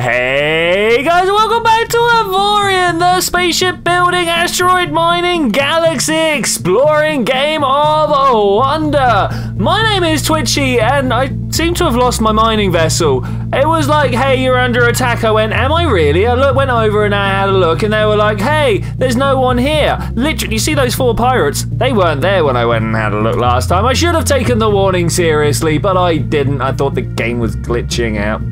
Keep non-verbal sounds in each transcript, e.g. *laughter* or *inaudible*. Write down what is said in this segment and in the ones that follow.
Hey guys, welcome back to Avorion, the spaceship building, asteroid mining, galaxy exploring game of wonder. My name is Twitchi, and I seem to have lost my mining vessel. It was like, hey, you're under attack. I went, am I really? I look, went over and I had a look, and they were like, hey, there's no one here. Literally, you see those four pirates? They weren't there when I went and had a look last time. I should have taken the warning seriously, but I didn't. I thought the game was glitching out.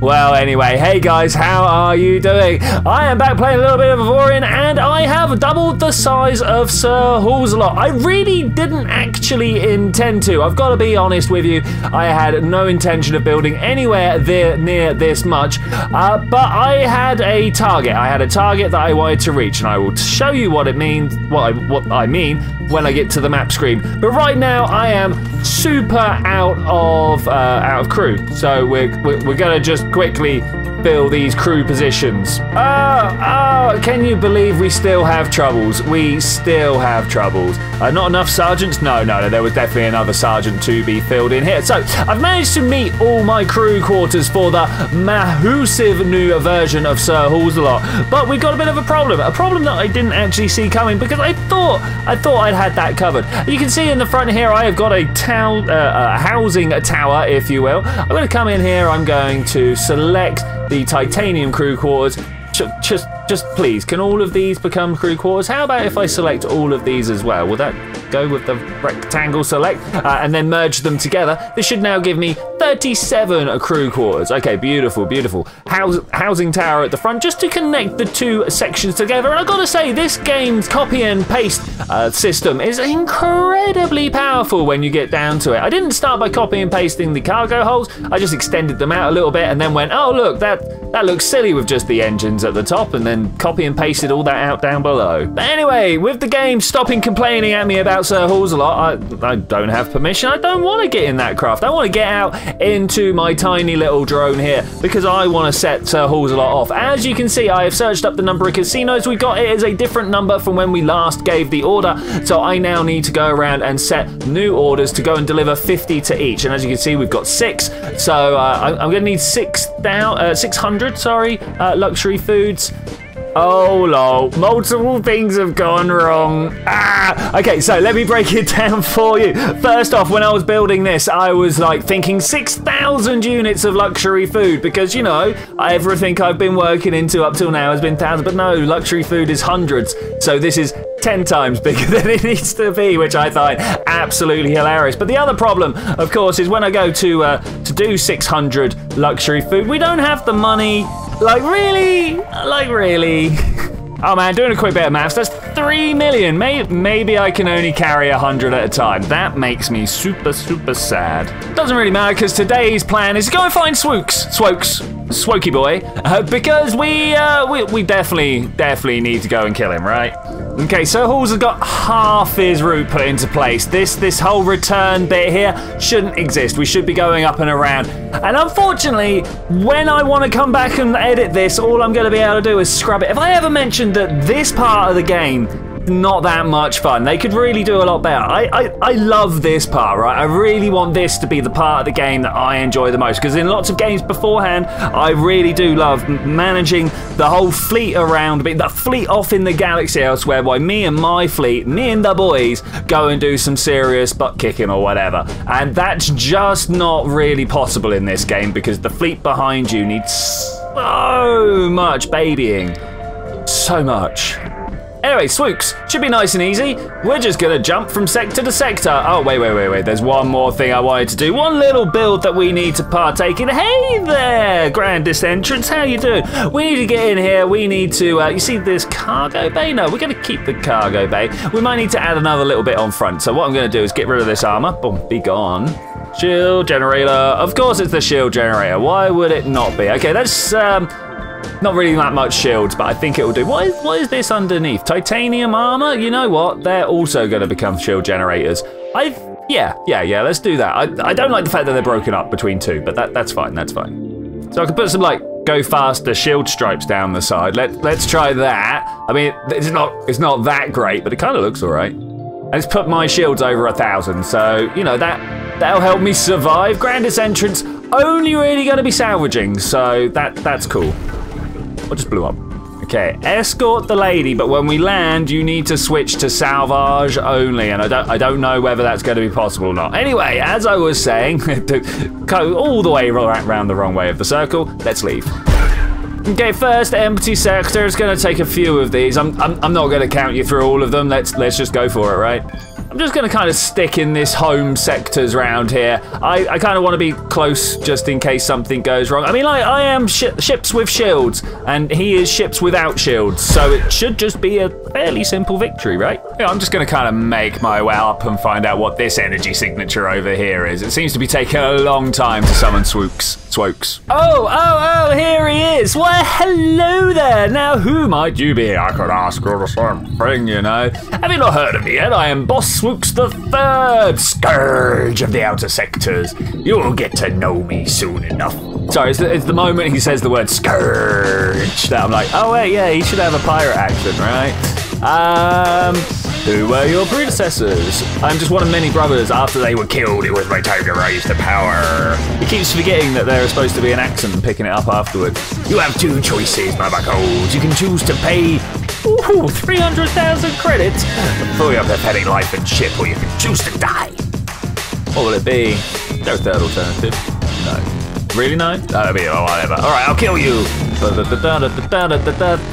Well, anyway, hey guys, how are you doing? I am back playing a little bit of Avorion, and I have doubled the size of Sir Hallsalot. I really didn't actually intend to. I've got to be honest with you. I had no intention of building anywhere there, near this much, uh, but I had a target. I had a target that I wanted to reach, and I will show you what it means, what I, what I mean when I get to the map screen. But right now, I am super out of uh, out of crew, so we're we're, we're gonna just quickly fill these crew positions. Oh, oh, can you believe we still have troubles? We still have troubles. Uh, not enough sergeants? No, no, no, there was definitely another sergeant to be filled in here. So I've managed to meet all my crew quarters for the massive new version of Sir Hallsalot. But we've got a bit of a problem. A problem that I didn't actually see coming because I thought I thought I'd had that covered. You can see in the front here I have got a town, uh, a housing tower, if you will. I'm going to come in here. I'm going to select the titanium crew quarters. Just, just please, can all of these become crew quarters? How about if I select all of these as well? Will that go with the rectangle select uh, and then merge them together? This should now give me 37 crew quarters. Okay, beautiful, beautiful. House, housing tower at the front just to connect the two sections together. And I've got to say, this game's copy and paste uh, system is incredibly powerful when you get down to it. I didn't start by copy and pasting the cargo holes. I just extended them out a little bit and then went, oh, look, that, that looks silly with just the engines at the top and then copy and pasted all that out down below. But anyway, with the game stopping complaining at me about Sir Hallsalot, I, I don't have permission. I don't want to get in that craft. I want to get out into my tiny little drone here because I want to set Sir Halls a lot off. As you can see, I have searched up the number of casinos we got. It is a different number from when we last gave the order. So I now need to go around and set new orders to go and deliver 50 to each. And as you can see, we've got six. So uh, I'm, going to need 6, uh, 600 sorry, uh, luxury foods. Oh, lol. Multiple things have gone wrong. Ah! Okay, so let me break it *laughs* down for you. First off, when I was building this, I was like thinking 6,000 units of luxury food because, you know, everything I've been working into up till now has been thousands, but no, luxury food is hundreds. So this is 10 times *laughs* bigger than it needs to be, which I find absolutely hilarious. But the other problem, of course, is when I go to uh, to do 600 luxury food, we don't have the money like, really? Like, really? Oh man, doing a quick bit of maths, that's 3 million. Maybe, maybe I can only carry 100 at a time. That makes me super, super sad. Doesn't really matter, because today's plan is to go and find Swooks. Swokes. Swoky boy. Uh, because we, uh, we, we definitely, definitely need to go and kill him, right? Okay, so Halls has got half his route put into place. This this whole return bit here shouldn't exist. We should be going up and around. And unfortunately, when I want to come back and edit this, all I'm going to be able to do is scrub it. If I ever mentioned that this part of the game not that much fun. They could really do a lot better. I, I, I love this part, right? I really want this to be the part of the game that I enjoy the most because in lots of games beforehand, I really do love managing the whole fleet around me, the fleet off in the galaxy elsewhere, while me and my fleet, me and the boys, go and do some serious butt kicking or whatever. And that's just not really possible in this game because the fleet behind you needs so much babying. So much. Anyway, swooks, should be nice and easy. We're just gonna jump from sector to sector. Oh, wait, wait, wait, wait. There's one more thing I wanted to do. One little build that we need to partake in. Hey there, Grandest Entrance. How you doing? We need to get in here. We need to, uh, you see this cargo bay? No, we're gonna keep the cargo bay. We might need to add another little bit on front. So what I'm gonna do is get rid of this armor. Boom, be gone. Shield generator. Of course it's the shield generator. Why would it not be? Okay, let's um, not really that much shields, but I think it will do. What is, what is this underneath? Titanium armor? You know what? They're also going to become shield generators. I yeah, yeah, yeah, let's do that. I, I don't like the fact that they're broken up between two, but that, that's fine, that's fine. So I can put some like go faster shield stripes down the side. Let, let's try that. I mean, it's not, it's not that great, but it kind of looks all right. It's put my shields over a thousand, so, you know, that, that'll help me survive. Grandest entrance, only really going to be salvaging, so that that's cool. I just blew up. Okay, escort the lady, but when we land, you need to switch to salvage only, and I don't, I don't know whether that's going to be possible or not. Anyway, as I was saying, *laughs* go all the way around the wrong way of the circle. Let's leave. Okay, first empty sector. It's going to take a few of these. I'm, I'm, I'm not going to count you through all of them. Let's, let's just go for it, right? I'm just going to kind of stick in this home sectors round here. I, I kind of want to be close just in case something goes wrong. I mean, I, I am sh ships with shields, and he is ships without shields, so it should just be a fairly simple victory, right? Yeah, I'm just going to kind of make my way up and find out what this energy signature over here is. It seems to be taking a long time to summon Swooks. Swokes. Oh, oh, oh, here he is. Well, hello there. Now, who might you be? I could ask you the same thing, you know. Have you not heard of me yet? I am Boss Swooks the Third, Scourge of the Outer Sectors. You'll get to know me soon enough. Sorry, it's the, it's the moment he says the word Scourge that I'm like, oh, wait, yeah, he should have a pirate accent, right? Um, who were your predecessors? I'm just one of many brothers. After they were killed, it was my time to rise to power. He keeps forgetting that there is supposed to be an accent picking it up afterwards. You have two choices, my buckos. You can choose to pay ooh, 300,000 credits for your pathetic life and ship, or you can choose to die. What will it be? No third alternative. No. Really no? Mean, oh, whatever. All right, I'll kill you.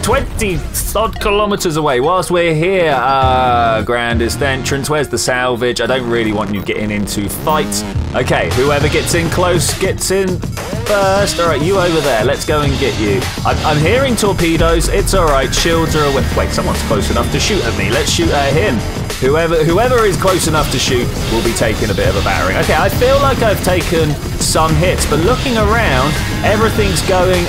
20 odd kilometers away. Whilst we're here, uh, grandest entrance. Where's the salvage? I don't really want you getting into fights. Okay, whoever gets in close gets in first. All right, you over there. Let's go and get you. I'm, I'm hearing torpedoes. It's all right. Shields are away. Wait, someone's close enough to shoot at me. Let's shoot at him. Whoever whoever is close enough to shoot will be taking a bit of a battering. Okay, I feel like I've taken some hits, but looking around, everything's going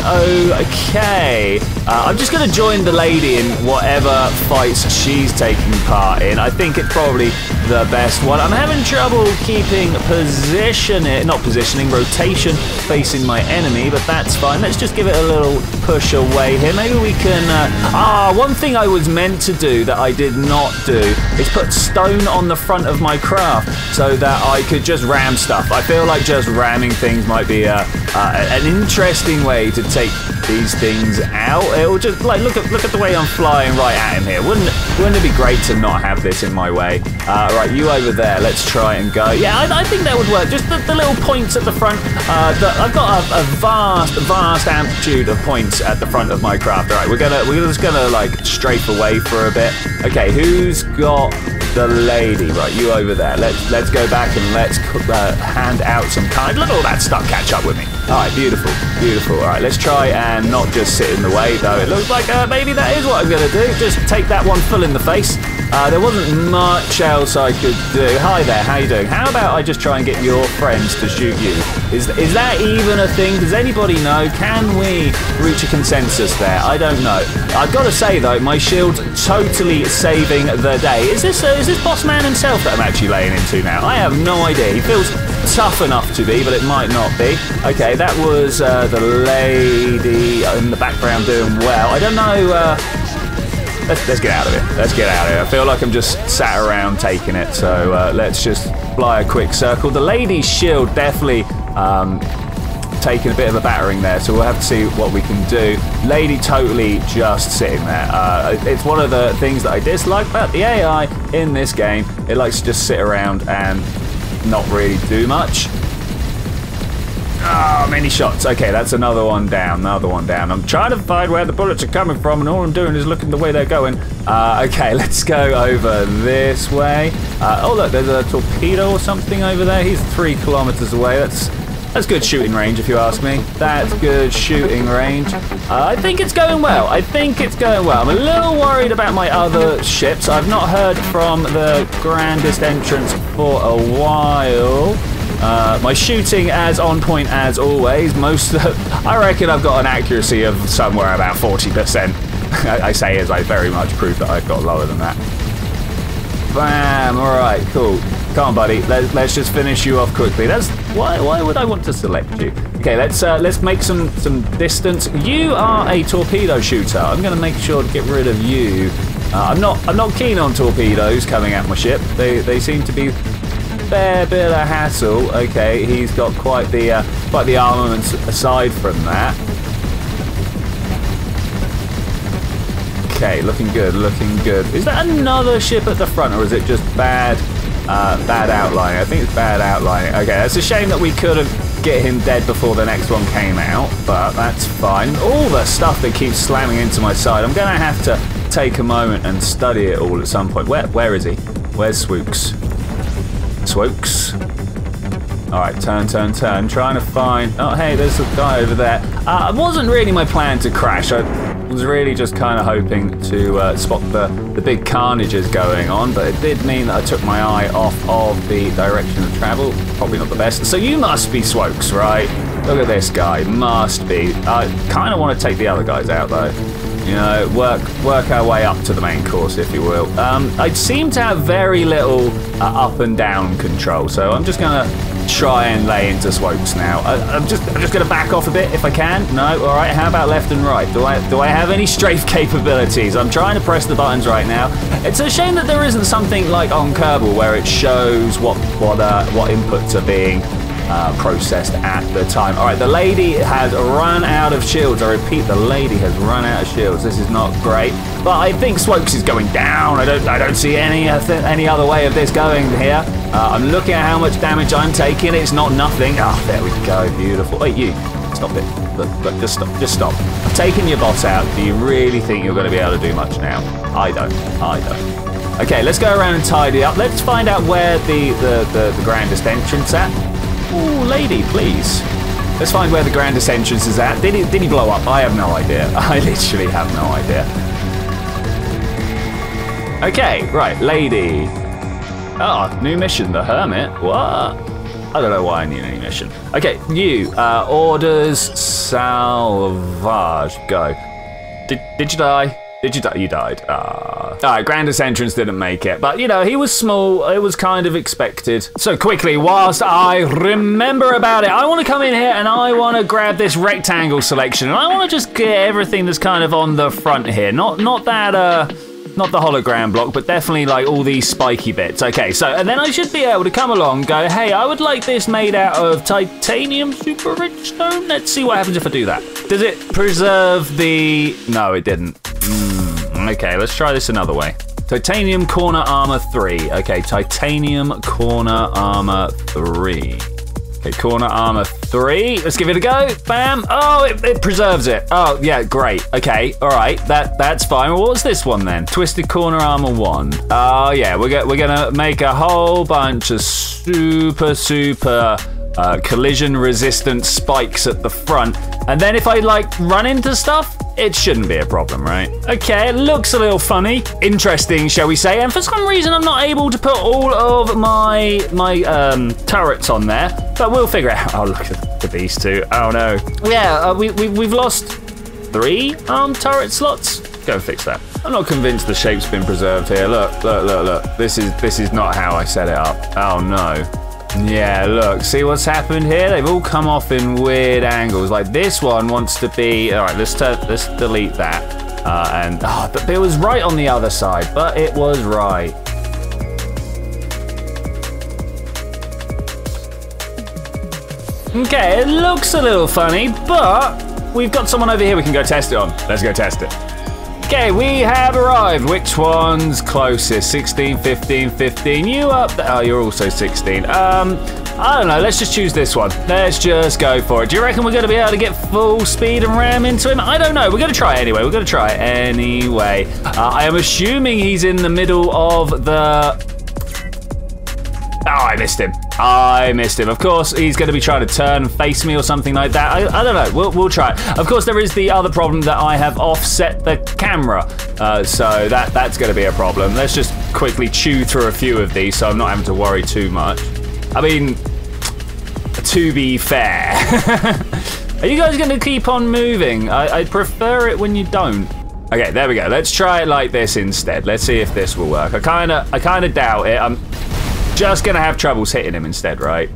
okay. Uh, I'm just going to join the lady in whatever fights she's taking part in. I think it's probably the best one. I'm having trouble keeping positioning, not positioning, rotation facing my enemy, but that's fine. Let's just give it a little push away here. Maybe we can... Uh, ah, one thing I was meant to do that I did not do is put stone on the front of my craft so that I could just ram stuff. I feel like just ramming things might be uh, uh, an interesting way to take these things out. It'll just like look at look at the way I'm flying right at him here. Wouldn't wouldn't it be great to not have this in my way? Uh, right, you over there. Let's try and go. Yeah, I, I think that would work. Just the, the little points at the front. Uh, the, I've got a, a, vast vast amplitude of points at the front of my craft. All right, we're gonna we're just gonna like strafe away for a bit. Okay, who's got the lady. Right, you over there. Let's let's go back and let's uh, hand out some kind. Look at all that stuff. Catch up with me. All right, beautiful, beautiful. All right, let's try and not just sit in the way, though. It looks like uh, maybe that is what I'm going to do. Just take that one full in the face. Uh, there wasn't much else I could do. Hi there, how you doing? How about I just try and get your friends to shoot you? Is, is that even a thing? Does anybody know? Can we reach a consensus there? I don't know. I've got to say, though, my shield's totally saving the day. Is this, uh, is this Boss Man himself that I'm actually laying into now? I have no idea. He feels tough enough to be, but it might not be. Okay, that was uh, the lady in the background doing well. I don't know. Uh, let's, let's, get out of here. Let's get out of here. I feel like I'm just sat around taking it, so uh, let's just fly a quick circle. The lady's shield definitely um, taking a bit of a battering there, so we'll have to see what we can do. Lady totally just sitting there. Uh, it's one of the things that I dislike about the AI in this game. It likes to just sit around and not really do much. Oh, many shots. Okay, that's another one down, another one down. I'm trying to find where the bullets are coming from, and all I'm doing is looking the way they're going. Uh, okay, *laughs* let's go over this way. Uh, oh, look, there's a torpedo or something over there. He's three kilometers away. That's that's good shooting range, if you ask me. That's good shooting range. Uh, I think it's going well. I think it's going well. I'm a little worried about my other ships. I've not heard from the grandest entrance for a while. Uh, my shooting as on point as always. Most, *laughs* I reckon I've got an accuracy of somewhere about 40%. *laughs* I, I say as I very much prove that I've got lower than that. Bam, alright, cool. Come on, buddy. Let, us just finish you off quickly. That's why. Why would I want to select you? Okay, let's uh, let's make some some distance. You are a torpedo shooter. I'm going to make sure to get rid of you. Uh, I'm not I'm not keen on torpedoes coming at my ship. They they seem to be fair bit of hassle. Okay, he's got quite the uh, quite the armaments aside from that. Okay, looking good, looking good. Is that another ship at the front, or is it just bad, uh, bad outline. I think it's bad outline. Okay, it's a shame that we couldn't get him dead before the next one came out, but that's fine. All the stuff that keeps slamming into my side, I'm going to have to take a moment and study it all at some point. Where, where is he? Where's Swooks? Swooks? All right, turn, turn, turn. Trying to find. Oh, hey, there's a guy over there. Uh, it wasn't really my plan to crash. I was really just kind of hoping to uh, spot the, the big carnages going on, but it did mean that I took my eye off of the direction of travel. Probably not the best. So you must be Swokes, right? Look at this guy. Must be. I kind of want to take the other guys out, though. You know, work work our way up to the main course, if you will. Um, I seem to have very little uh, up and down control, so I'm just gonna try and lay into Swokes now. I, am just I'm just gonna back off a bit if I can. No, all right. How about left and right? Do I do I have any strafe *laughs* capabilities? I'm trying to press the buttons right now. It's a shame that there isn't something like on Kerbal where it shows what what uh, what inputs are being uh, processed at the time. All right, the lady has run out of shields. I repeat, the lady has run out of shields. This is not great, but I think Swokes is going down. I don't, I don't see any uh, any other way of this going here. Uh, I'm looking at how much damage I'm taking. It's not nothing. Ah, oh, there we go. Beautiful. Wait, you. Stop it. Look, look, just stop. Just stop. I'm taking your boss out. Do you really think you're going to be able to do much now? I don't. I don't. Okay, let's go around and tidy up. Let's find out where the, the, the, the grandest entrance at. Ooh, lady, please. Let's find where the grandest entrance is at. Did he, did he blow up? I have no idea. *laughs* I literally have no idea. Okay, right, lady. Oh, new mission, the Hermit. What? I don't know why I need any mission. Okay, you. Uh, orders salvage. Go. Did, did you die? Did you die? You died. Ah. All right, Grandest Entrance didn't make it, but you know, he was small. It was kind of expected. So quickly, whilst I remember about it, I want to come in here and I want to grab this rectangle selection and I want to just get everything that's kind of on the front here. Not, not that, uh, not the hologram block, but definitely like all these spiky bits. Okay, so, and then I should be able to come along go, hey, I would like this made out of titanium super rich stone. Let's see what happens if I do that. Does it preserve the... No, it didn't. Mm, okay, let's try this another way. Titanium Corner Armor 3. Okay, Titanium Corner Armor 3. Okay, Corner Armor 3. Let's give it a go. Bam. Oh, it, it preserves it. Oh, yeah, great. Okay, all right. That That's fine. Well, what's this one then? Twisted Corner Armor 1. Oh, yeah, we're, go we're going to make a whole bunch of super, super uh, collision resistant spikes at the front. And then if I like run into stuff, it shouldn't be a problem, right? Okay, it looks a little funny. Interesting, shall we say. And for some reason, I'm not able to put all of my my um, turrets on there. But we'll figure it out. *laughs* Oh, look at the these two. Oh, no. Yeah, uh, we, we, we've lost three arm turret slots. Go and fix that. I'm not convinced the shape's been preserved here. Look, look, look, look. This is this is not how I set it up. Oh, no. Yeah, look, see what's happened here? They've all come off in weird angles. Like this one wants to be, all right, let's, let's delete that. Uh, and, oh, but it was right on the other side, but it was right. Okay, it looks a little funny, but we've got someone over here we can go test it on. Let's go test it. Okay, we have arrived. Which one's closest? 16, 15, 15. You up there? Oh, you're also 16. Um, I don't know. Let's just choose this one. Let's just go for it. Do you reckon we're going to be able to get full speed and ram into him? I don't know. We're going to try anyway. We're going to try anyway. Uh, I am assuming he's in the middle of the Oh, I missed him. I missed him. Of course, he's going to be trying to turn face me or something like that. I, I don't know. We'll, we'll try. Of course, there is the other problem that I have offset the camera. Uh, so that that's going to be a problem. Let's just quickly chew through a few of these so I'm not having to worry too much. I mean, to be fair. *laughs* Are you guys going to keep on moving? I, I prefer it when you don't. Okay, there we go. Let's try it like this instead. Let's see if this will work. I kind of I kind of doubt it. I'm just gonna have troubles hitting him instead, right?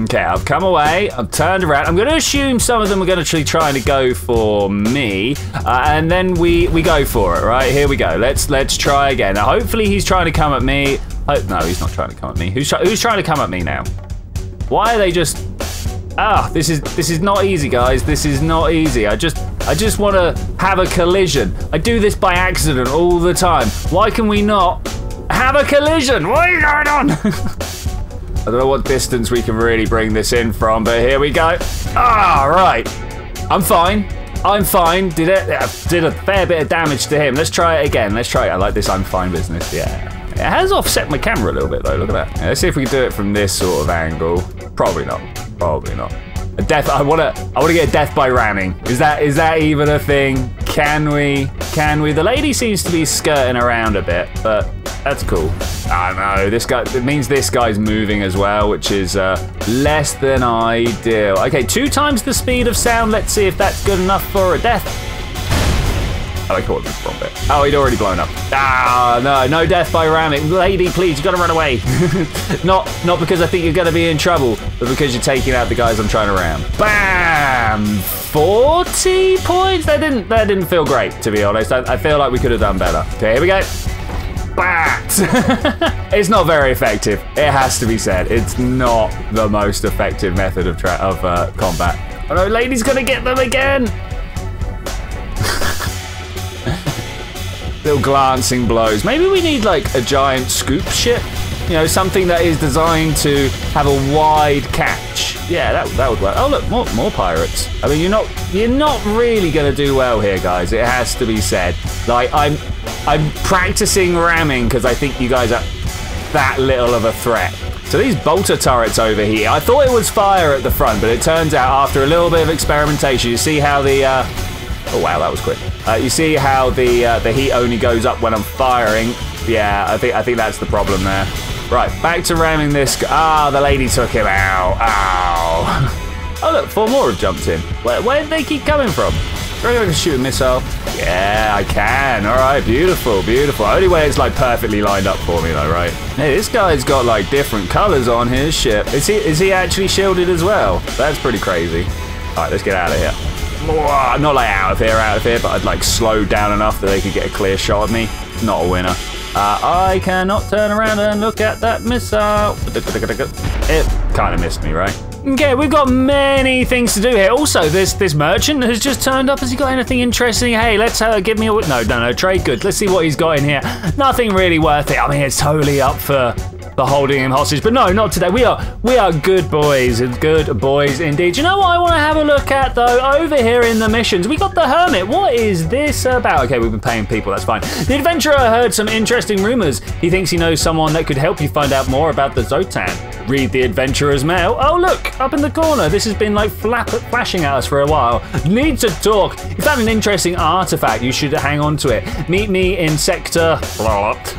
Okay, I've come away, I've turned around. I'm gonna assume some of them are gonna actually trying to go for me, uh, and then we we go for it, right? Here we go. Let's let's try again. Now, hopefully he's trying to come at me. Oh, no, he's not trying to come at me. Who's, try who's trying to come at me now? Why are they just... Ah, this is this is not easy, guys. This is not easy. I just I just want to have a collision. I do this by accident all the time. Why can we not have a collision? What is going on? *laughs* I don't know what distance we can really bring this in from, but here we go. Ah, right. I'm fine. I'm fine. Did it? Did a fair bit of damage to him. Let's try it again. Let's try it. I like this I'm fine business. Yeah. It has offset my camera a little bit though. Look at that. Yeah, let's see if we can do it from this sort of angle. Probably not. Probably not. A death. I wanna. I wanna get a death by ramming. Is that? Is that even a thing? Can we? Can we? The lady seems to be skirting around a bit, but that's cool. I know this guy. It means this guy's moving as well, which is uh, less than ideal. Okay, two times the speed of sound. Let's see if that's good enough for a death. Oh, I caught this wrong bit. Oh, he'd already blown up. Ah, no, no death by ramming. Lady, please, you gotta run away. *laughs* not, not because I think you're gonna be in trouble, but because you're taking out the guys I'm trying to ram. Bam! 40 points? That didn't, that didn't feel great, to be honest. I, I feel like we could have done better. Okay, here we go. Bat! *laughs* it's not very effective. It has to be said. It's not the most effective method of, of uh, combat. Oh no, lady's gonna get them again! *laughs* Little glancing blows. Maybe we need like a giant scoop ship. You know, something that is designed to have a wide catch. Yeah, that, that would work. Oh look, more more pirates. I mean, you're not you're not really gonna do well here, guys. It has to be said. Like I'm I'm practicing ramming because I think you guys are that little of a threat. So these bolter turrets over here, I thought it was fire at the front, but it turns out after a little bit of experimentation, you see how the uh, Oh wow, that was quick. Uh, you see how the uh, the heat only goes up when I'm firing? Yeah, I think I think that's the problem there. Right, back to ramming this. Ah, the lady took him out. Ow. *laughs* oh look, four more have jumped in. Where, where did they keep coming from? Do I can shoot a missile? Yeah, I can. All right, beautiful, beautiful. Only way it's like perfectly lined up for me though, right? Hey, this guy's got like different colors on his ship. Is he is he actually shielded as well? That's pretty crazy. All right, let's get out of here. Not like out of here, out of here, but I'd like slowed down enough that they could get a clear shot of me. Not a winner. Uh, I cannot turn around and look at that missile. It kind of missed me, right? Okay, we've got many things to do here. Also, this this merchant has just turned up. Has he got anything interesting? Hey, let's uh, give me a... No, no, no, trade goods. Let's see what he's got in here. Nothing really worth it. I mean, it's totally up for the holding him hostage. But no, not today. We are we are good boys, good boys indeed. You know what I want to have a look at though? Over here in the missions, we got the hermit. What is this about? Okay, we've been paying people. That's fine. The adventurer heard some interesting rumors. He thinks he knows someone that could help you find out more about the Xsotan. Read the adventurer's mail. Oh look, up in the corner. This has been like flap flashing at us for a while. Need to talk. If that's an interesting artifact, you should hang on to it. Meet me in sector.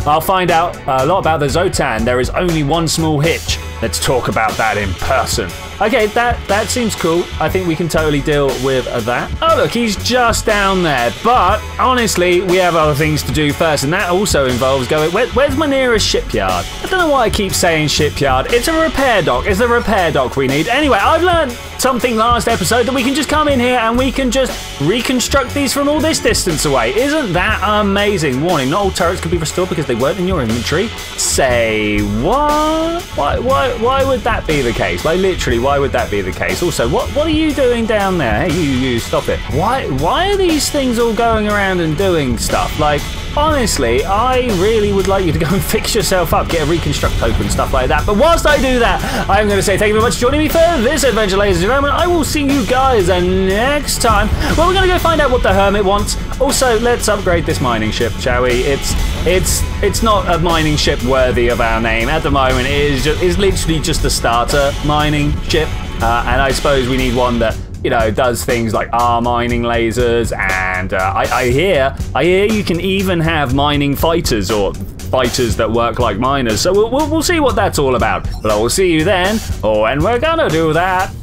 I'll find out uh, a lot about the Xsotan. There is only one small hitch. Let's talk about that in person. Okay, that, that seems cool. I think we can totally deal with that. Oh, look, he's just down there. But honestly, we have other things to do first, and that also involves going. Where, where's my nearest shipyard? I don't know why I keep saying shipyard. It's a repair dock. It's a repair dock we need. Anyway, I've learned something last episode that we can just come in here and we can just reconstruct these from all this distance away. Isn't that amazing? Warning, not all turrets can be restored because they weren't in your inventory. Say what? Why, why, why would that be the case? Like literally, why would that be the case? Also, what what are you doing down there? Hey, you, you, stop it. Why why are these things all going around and doing stuff? Like, honestly, I really would like you to go and *laughs* fix yourself up, get a reconstruct token, stuff like that. But whilst I do that, I'm going to say thank you very much for joining me for this adventure, ladies and gentlemen. I will see you guys next time. Well, we're going to go find out what the hermit wants. Also, let's upgrade this mining ship, shall we? It's it's it's not a mining ship worthy of our name at the moment. It is just, it's literally just a starter mining ship. Uh, and I suppose we need one that you know does things like R mining lasers, and uh, I, I hear I hear you can even have mining fighters or fighters that work like miners. So we'll, we'll, we'll see what that's all about. But I will see you then. Oh, and we're gonna do that.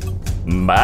Bye.